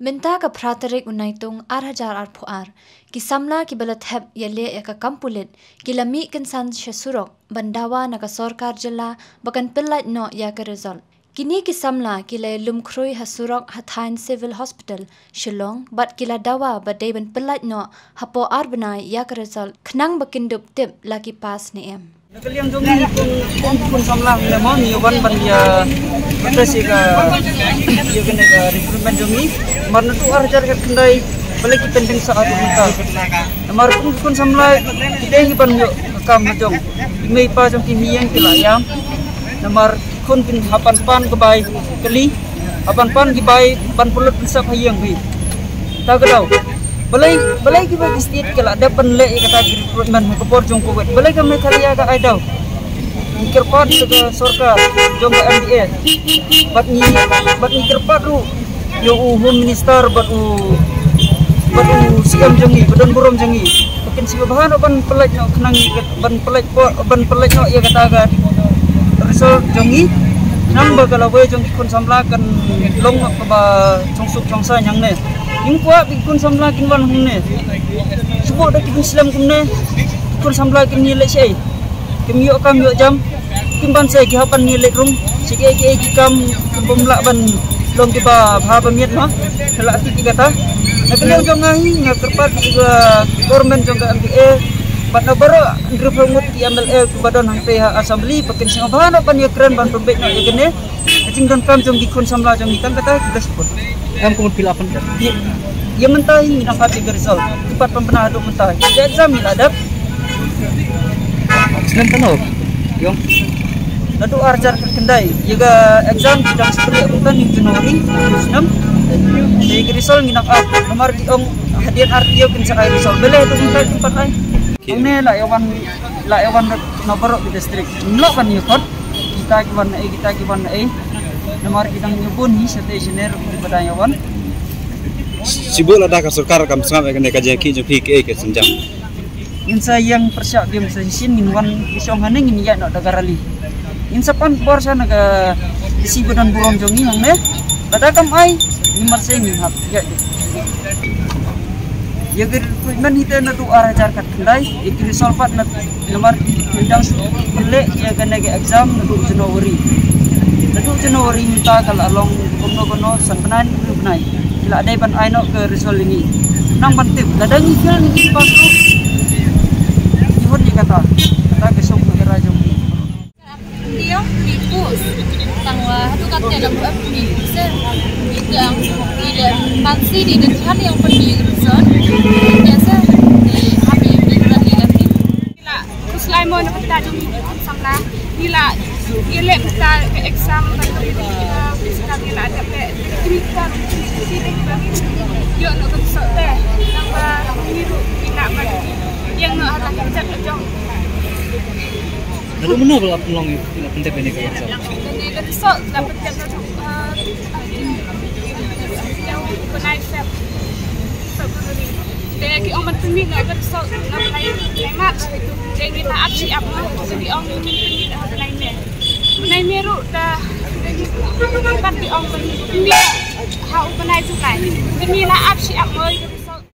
Minta ka pratarik unaitung ar hajar ar puar. Ki samla ki balat heb yale ya ka kampulit. Ki lami kensan syasurok bandawa na ka sorkar jela bakan pilait no ya ka result. Kini ki samla kila lum krui hasurok hathain civil hospital Shillong bat kila dawa badai ban pilait no hapo ar benai ya ka result. Kenang bakindup tip lagi pas ni em. Nakaliang dong pun pun pun balik kita. Pun pun namar kun pin hapan pan ke keli hapan pan ki bai ban pulut bisa hiang bi tak balai balai kita di state kala ada penle kata recruitment ko por jong balai kami kali aga ai dau mikir pat ke sorka jong ke MDA bat ni bat ni kerpat yo u home minister bat u bat u siam jong ni badan burom jong ni mungkin si bahan ban pelaj no kenang ban pelaj ban pelaj no ya kata aga result nang bagala we jong kun samlakan long ke ba chongsuk chongsa nyang ne. Yung kuwa kun samla kin wan humne subo da kin islam kumne kun samla kin nile sei kim yo kam yo jam kim ban sei ki hapan nile rum sige ke ki kam pemla ban long ki ba bha ba miet ma. Kala ti ki kata na kala jong ngai nga kerpat juga government jong ka MPA Pat na baro grup rumut ki MLA ku badon hang PH assembly pakin sing bahan pan ya keren ban pembek na ya gene kacing don kam jong gikun samla jong ikan kata kita sebut Em kumul pila apa dah? Ya, mentah ini nak hati result. Cepat pernah ada mentah. Ya exam ini ada. Senin penuh. Yung Lalu arjar kendai. Juga exam sudah seperti bukan di Januari 2006. Jadi result ini nak ah nomor di ong hadiah artio ay result. Boleh itu mentah tempat ay. Ini lah yawan lah yawan nomor di distrik. Nggak kan yukot. Kita kiban ay kita kiban ay. Nomor kita nyebun ni stationer di Badayawan. Sibuk ada ka surkar kam sangam ek ne ka jeki jo pik ek senjam. Insa yang persiap dia masa sin min wan isong haning ini ya nak negara li. Insa pan por sa naga isi badan buron jongi yang ne. Bada kam ai ni marse min hap ya. Ya ger man hita na tu arah jar kat kendai ikri solpat na nomor undang le ya kan ke exam na tu Januari. Na tu Januari minta kalau along kono-kono san penan penai. Kila ada ban ai no ke result ini. Nang bantip, ladang ikil ni pas tu Ihon ni kata, dalam buat bisa bilang tidak pasti di dekat yang pergi reson biasa di kami bilang di nanti. Bila Sulaiman dapat tak jumpa sama bila gile kita ke exam kita bisa bila ada pe kita yo nak besok teh nambah biru ingat bagi yang nak ada kerja kerja Lalu mana kalau peluang itu tidak penting kerja? Jadi besok dapat kerja yang penai set Februari. Jadi orang bertemu nggak besok nggak lain lain mat. Jadi tak api apa. Jadi orang bertemu nggak lainnya. Penai meru dah Tapi orang bertemu hau penai tu kan. Demi lah api apa